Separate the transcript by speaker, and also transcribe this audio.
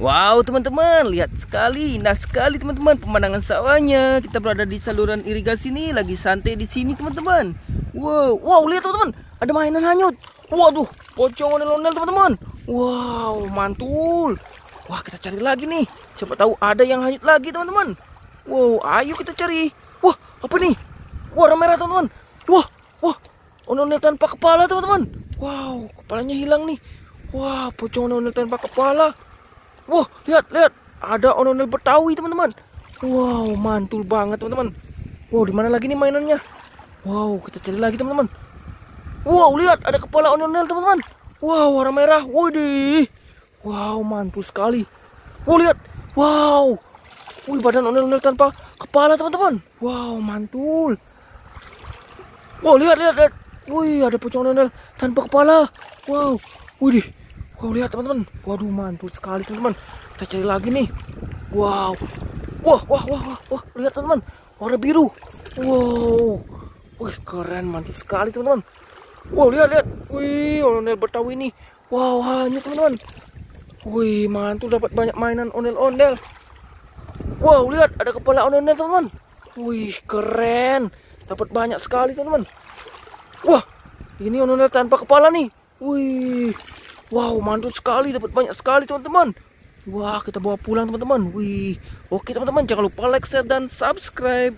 Speaker 1: Wow teman-teman, lihat sekali, indah sekali teman-teman pemandangan sawahnya. Kita berada di saluran irigasi ini, lagi santai di sini teman-teman. Wow, wow lihat teman-teman, ada mainan hanyut. Waduh, pocong ondel-ondel teman-teman. Wow, mantul. Wah kita cari lagi nih. Siapa tahu ada yang hanyut lagi teman-teman. Wow, ayo kita cari. Wah, apa nih? Warna merah teman-teman. Wah, wah, ondel-ondel tanpa kepala teman-teman. Wow, kepalanya hilang nih. Wah, pocong ondel-ondel tanpa kepala. Wah, lihat, lihat. Ada ondel Betawi, teman-teman. Wow, mantul banget, teman-teman. Wow, di mana lagi nih mainannya? Wow, kita cari lagi, teman-teman. Wow, lihat, ada kepala ondel teman-teman. Wow, warna merah. Widih. Wow, mantul sekali. Wow, lihat. Wow. Wih, badan ondel-ondel tanpa kepala, teman-teman. Wow, mantul. Wow, lihat, lihat, lihat. Wih, ada pocong ondel tanpa kepala. Wow. Widih. Wow lihat teman-teman, waduh mantul sekali teman-teman. Kita cari lagi nih. Wow, wah wah wah wah, wah. lihat teman-teman, warna biru. Wow, wih keren mantul sekali teman-teman. Wow lihat lihat, wih ondel betawi ini. Wow hanya teman-teman. Wih mantul dapat banyak mainan ondel-ondel. Wow lihat ada kepala ondel teman-teman. Wih keren, dapat banyak sekali teman-teman. Wah ini ondel tanpa kepala nih. Wih Wow, mantul sekali, dapat banyak sekali teman-teman. Wah, kita bawa pulang teman-teman. Wih, oke teman-teman, jangan lupa like, share, dan subscribe.